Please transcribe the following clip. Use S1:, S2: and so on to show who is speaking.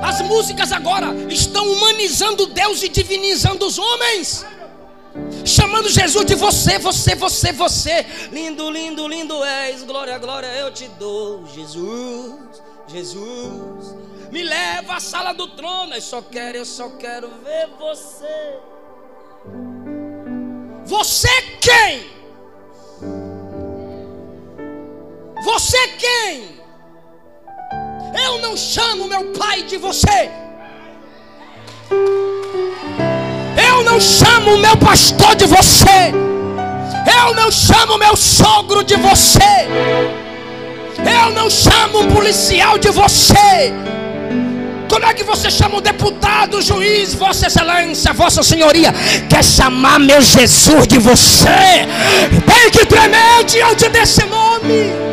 S1: As músicas agora estão humanizando Deus e divinizando os homens. Chamando Jesus de você, você, você, você. Lindo, lindo, lindo és. Glória, glória, eu te dou. Jesus, Jesus. Me leva à sala do trono. Eu só quero, eu só quero ver você. Você quem? Você quem? Eu não chamo meu pai de você. Eu não chamo meu pastor de você. Eu não chamo meu sogro de você. Eu não chamo policial de você. Como é que você chama um deputado, juiz, Vossa Excelência, Vossa Senhoria? Quer chamar meu Jesus de você? Tem que tremer diante desse nome.